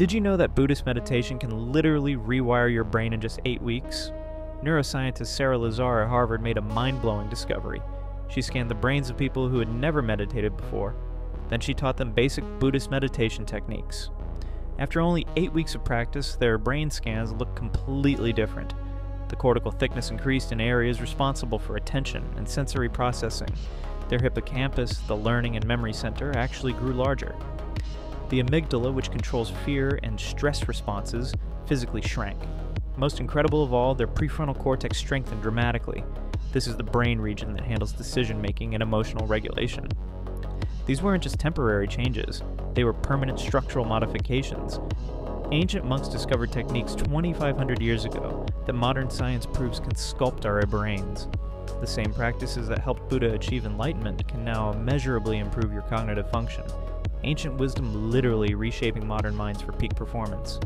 Did you know that Buddhist meditation can literally rewire your brain in just eight weeks? Neuroscientist Sarah Lazar at Harvard made a mind blowing discovery. She scanned the brains of people who had never meditated before. Then she taught them basic Buddhist meditation techniques. After only eight weeks of practice, their brain scans looked completely different. The cortical thickness increased in areas responsible for attention and sensory processing. Their hippocampus, the learning and memory center, actually grew larger. The amygdala, which controls fear and stress responses, physically shrank. Most incredible of all, their prefrontal cortex strengthened dramatically. This is the brain region that handles decision making and emotional regulation. These weren't just temporary changes, they were permanent structural modifications. Ancient monks discovered techniques 2,500 years ago that modern science proves can sculpt our brains. The same practices that helped Buddha achieve enlightenment can now measurably improve your cognitive function. Ancient wisdom literally reshaping modern minds for peak performance.